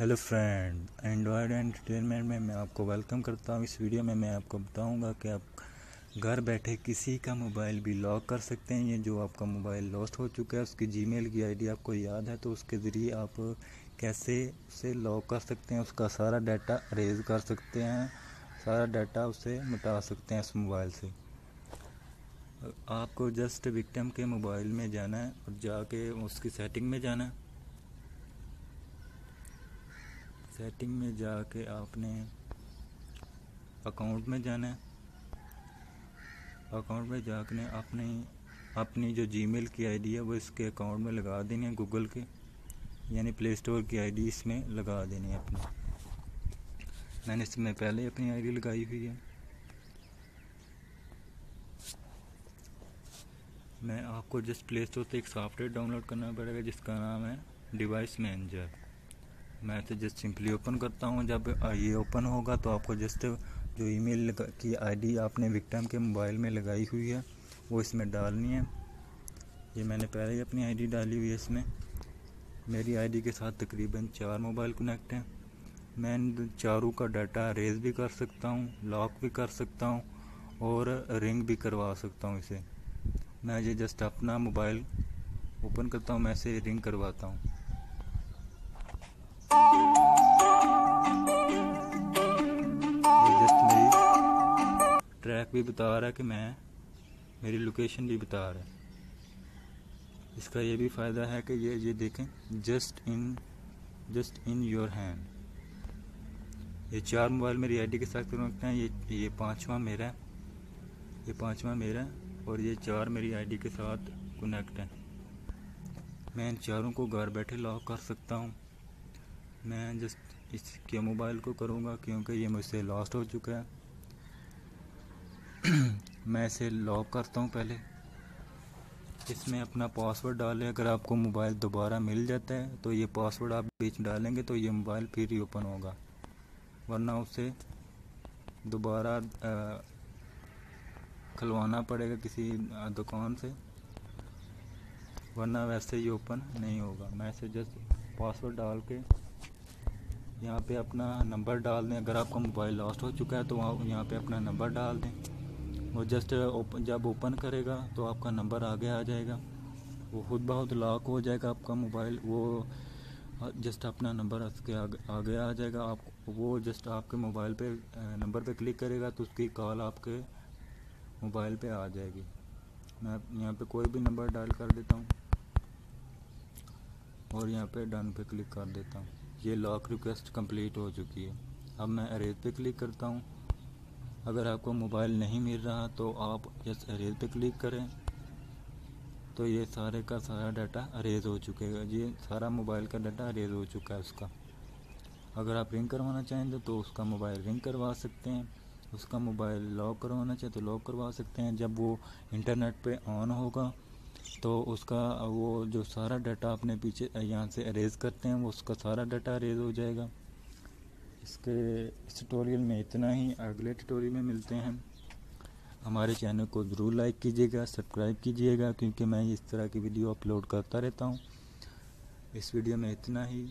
Hello friend Android entertainment میں میں آپ کو ویلکم کرتا ہوں۔ اس ویڈیو میں میں آپ کو بتاؤں گا کہ آپ گھر بیٹھے کسی کا موبائل بھی لاک کر سکتے ہیں۔ یہ جو آپ کا موبائل لاسٹ ہو چکا ہے، اس کی جی میل کی آئی ڈی آپ کو یاد ہے، تو اس کے ذریعے آپ کیسے اسے لاک کر سکتے ہیں؟ اس کا سارا ڈیٹا اریز کر سکتے ہیں۔ سارا ڈیٹا اسے مٹا سکتے ہیں اس موبائل سے۔ آپ کو جسٹ وکٹم کے موبائل میں جانا ہے اور جا کے اس کی سیٹنگ میں جانا ہے۔ سیٹنگ میں جا کے آپ نے اکاؤنٹ میں جانا ہے۔ اکاؤنٹ میں جا کے اپنی اپنی جو جی میل کی آئی ڈی ہے وہ اس کے اکاؤنٹ میں لگا دینی ہے گوگل کے یعنی پلے اسٹور کی آئی ڈی اس میں لگا دینی ہے اپنی۔ میں نے اس میں پہلے اپنی آئی ڈی لگائی ہوئی ہے۔ میں آپ کو جس پلے اسٹور سے ایک سافٹ ویئر ڈاؤن لوڈ کرنا پڑے گا جس کا نام ہے ڈیوائس مینیجر میں تو جسٹ سمپلی اوپن کرتا ہوں۔ جب یہ اوپن ہوگا تو آپ کو جسٹ جو ای میل کی آئی ڈی آپ نے وکٹم کے موبائل میں لگائی ہوئی ہے، وہ اس میں ڈالنی ہے۔ یہ میں نے پہلے ہی اپنی آئی ڈی ڈالی ہوئی ہے اس میں۔ میری آئی ڈی کے ساتھ تقریباً چار موبائل کنیکٹ ہیں۔ میں چاروں کا ڈیٹا ریز بھی کر سکتا ہوں لاک بھی کر سکتا ہوں اور رنگ بھی کروا سکتا ہوں اسے۔ میں یہ جسٹ اپنا موبائل اوپن کرتا ہوں، میں اسے رنگ کرواتا ہوں۔ ٹریک بھی بتا رہا ہے کہ میں میری لوکیشن بھی بتا رہا ہے۔ اس کا یہ بھی فائدہ ہے کہ یہ یہ دیکھیں just in just in your hand یہ چار موبائل میری آئی ڈی کے ساتھ رکھتے ہیں، یہ یہ پانچواں میرا ہے۔ یہ پانچواں میرا ہے اور یہ چار میری آئی ڈی کے ساتھ کنیکٹ ہیں۔ میں ان چاروں کو گھر بیٹھے لاک کر سکتا ہوں۔ میں جسٹ اس کے موبائل کو کروں گا کیونکہ یہ مجھ سے لاسٹ ہو چکا ہے۔ میں اسے لاک کرتا ہوں پہلے۔ اس میں اپنا پاسورڈ ڈالیں۔ اگر آپ کو موبائل دوبارہ مل جاتا ہے تو یہ پاسورڈ آپ بیچ ڈالیں گے تو یہ موبائل پھر ہی اوپن ہوگا۔ ورنہ اسے دوبارہ کھلوانا پڑے گا کسی دکان سے۔ ورنہ ویسے ہی اوپن نہیں ہوگا۔ میں اسے جسٹ پاسورڈ ڈال کے یہاں پہ اپنا نمبر ڈال دیں۔ اگر آپ کا موبائل لاسٹ ہو چکا ہے تو یہاں پہ اپنا نمبر ڈال دیں۔ وہ جسٹ جب اوپن کرے گا تو آپ کا نمبر آگے آ جائے گا۔ وہ خود بہت لاک ہو جائے گا آپ کا موبائل۔ وہ جسٹ اپنا نمبر اس کے آگے آ جائے گا۔ آپ وہ جسٹ آپ کے موبائل پہ نمبر پہ کلک کرے گا تو اس کی کال آپ کے موبائل پہ آ جائے گی۔ میں یہاں پہ کوئی بھی نمبر ڈائل کر دیتا ہوں اور یہاں پہ ڈن پہ کلک کر دیتا ہوں۔ یہ لاک ریکویسٹ کمپلیٹ ہو چکی ہے۔ اب میں اریز پہ کلک کرتا ہوں۔ اگر آپ کو موبائل نہیں مل رہا تو آپ جس اریز پہ کلک کریں۔ تو یہ سارے کا سارا ڈاٹا اریز ہو چکے گا۔ یہ سارا موبائل کا ڈاٹا اریز ہو چکا ہے اس کا۔ اگر آپ رنگ کروانا چاہیں گے تو اس کا موبائل رنگ کروا سکتے ہیں۔ اس کا موبائل لاک کروانا چاہیں تو لاک کروا سکتے ہیں۔ جب وہ انٹرنیٹ پہ آن ہوگا تو اس کا وہ جو سارا ڈاٹا اپنے پیچھے یہاں سے اریز کرتے ہیں، وہ اس کا سارا ڈاٹا اریز ہو جائے گا۔ اس کے اس ٹوٹوریل میں اتنا ہی۔ اگلے ٹوٹوریل میں ملتے ہیں۔ ہمارے چینل کو ضرور لائک کیجیے گا سبسکرائب کیجیے گا، کیونکہ میں اس طرح کی ویڈیو اپلوڈ کرتا رہتا ہوں۔ اس ویڈیو میں اتنا ہی۔